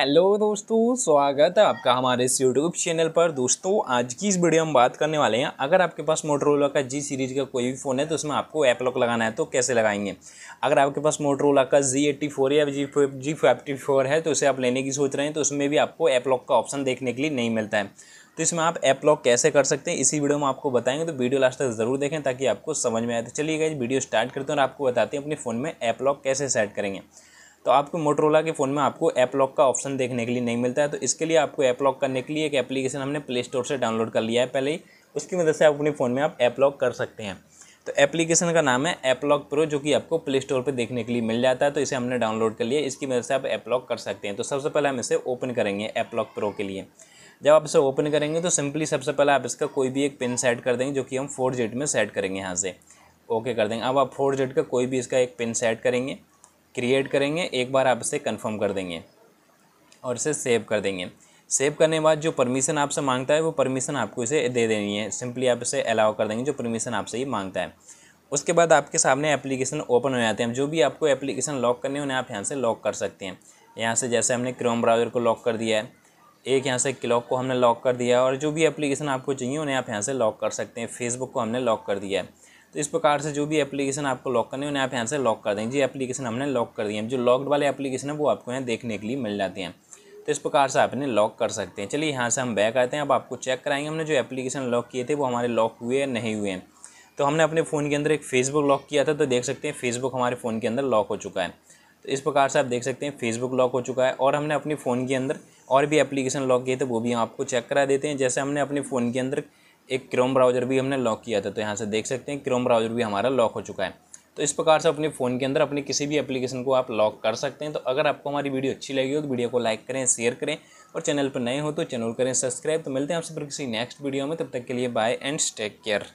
Hello दोस्तों, स्वागत है आपका हमारे इस यूट्यूब चैनल पर। दोस्तों, आज की इस वीडियो में बात करने वाले हैं, अगर आपके पास मोटरोला का जी सीरीज़ का कोई भी फ़ोन है तो उसमें आपको ऐप लॉक लगाना है तो कैसे लगाएँगे? अगर आपके पास मोटरोला का जी एट्टी फोर या जी जी फिफ्टी फोर है तो उसे आप लेने की सोच रहे हैं तो उसमें भी आपको ऐप लॉक का ऑप्शन देखने के लिए नहीं मिलता है। तो इसमें आप ऐप लॉक कैसे कर सकते हैं, इसी वीडियो में आपको बताएँगे तो वीडियो लास्ट तक ज़रूर देखें, ताकि आपको समझ में आए। तो चलिए वीडियो स्टार्ट करते हैं और आपको बताते हैं अपने फ़ोन में ऐप लॉक कैसे सेट करेंगे। तो आपको मोटरोला के फ़ोन में आपको ऐप लॉक का ऑप्शन देखने के लिए नहीं मिलता है तो इसके लिए आपको ऐप लॉक करने के लिए एक एप्लीकेशन हमने प्ले स्टोर से डाउनलोड कर लिया है पहले ही। उसकी मदद से आप अपने फ़ोन में आप ऐप लॉक कर सकते हैं। तो एप्लीकेशन का नाम है ऐप लॉक प्रो जो कि आपको प्ले स्टोर पर देखने के लिए मिल जाता है तो इसे हमने डाउनलोड कर लिया इसकी मदद से आप ऐप लॉक कर सकते हैं। तो सबसे पहले हम इसे ओपन करेंगे ऐप लॉक प्रो के लिए। जब आप इसे ओपन करेंगे तो सिंपली सबसे पहले आप इसका कोई भी एक पिन सेट कर देंगे, जो कि हम फोर जेड में सेट करेंगे यहाँ से। ओके कर देंगे। अब आप फोर जेड का कोई भी इसका एक पिन सेट करेंगे। क्रिएट करेंगे, एक बार आप इसे कन्फर्म कर देंगे और इसे सेव कर देंगे। सेव करने के बाद जो परमिशन आपसे माँगता है, वो परमिशन आपको इसे दे देनी है। सिंपली आप इसे अलाउ कर देंगे, जो परमिशन आपसे ही माँगता है। उसके बाद आपके सामने एप्लीकेशन ओपन हो जाते हैं। जो भी आपको एप्लीकेशन लॉक करने उन्हें आप यहाँ से लॉक कर सकते हैं। यहाँ से जैसे हमने क्रोम ब्राउज़र को लॉक कर दिया है, एक यहाँ से क्लॉक को हमने लॉक कर दिया और जो भी एप्लीकेशन आपको चाहिए, उन्हें आप यहाँ से लॉक कर सकते हैं। फेसबुक को हमने लॉक कर दिया है। तो इस प्रकार से जो भी एप्लीकेशन आपको लॉक करनी है, उन्हें आप यहाँ से लॉक कर देंगे। जी एप्लीकेशन हमने लॉक कर दिए जो लॉक्ड वाले एप्लीकेशन है, वो आपको यहाँ देखने के लिए मिल जाती हैं। तो इस प्रकार से आप इन्हें लॉक कर सकते हैं। चलिए यहाँ से हम बैक आते हैं। अब आपको चेक कराएँगे। हमने जो एप्लीकेशन लॉक किए थे, वो हमारे लॉक हुए या नहीं हुए हैं। तो हमने अपने फ़ोन के अंदर एक फेसबुक लॉक किया था तो देख सकते हैं फेसबुक हमारे फ़ोन के अंदर लॉक हो चुका है। तो इस प्रकार से आप देख सकते हैं फेसबुक लॉक हो चुका है और हमने अपने फ़ोन के अंदर और भी एप्लीकेशन लॉक किए थे, वो भी हम आपको चेक करा देते हैं। जैसे हमने अपने फ़ोन के अंदर एक क्रोम ब्राउज़र भी हमने लॉक किया था तो यहाँ से देख सकते हैं क्रोम ब्राउज़र भी हमारा लॉक हो चुका है। तो इस प्रकार से अपने फ़ोन के अंदर अपनी किसी भी एप्लीकेशन को आप लॉक कर सकते हैं। तो अगर आपको हमारी वीडियो अच्छी लगी हो तो वीडियो को लाइक करें शेयर करें और चैनल पर नए हो तो चैनल करें सब्सक्राइब तो मिलते हैं आपसे फिर किसी नेक्स्ट वीडियो में। तब तक के लिए बाय एंड टेक केयर